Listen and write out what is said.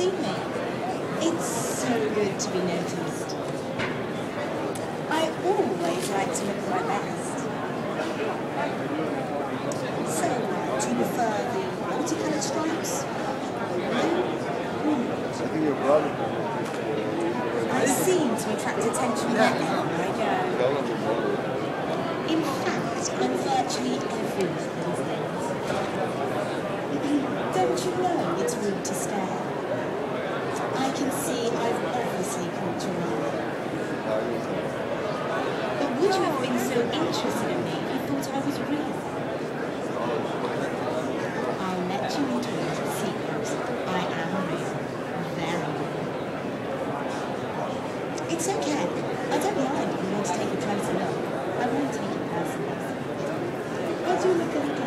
seen me. It's so good to be noticed. I always like to look my best. So, do you prefer the multicolored stripes? I think your brother. I seem to attract attention wherever I go. In fact, I'm virtually everywhere. Don't you know it's rude to stare? But would you have been so interested in me if you thought I was real? I'll let you into a little secret. I am real. Very real. It's okay. I don't mind if you want to take a closer look. I won't take it personally. I do look a little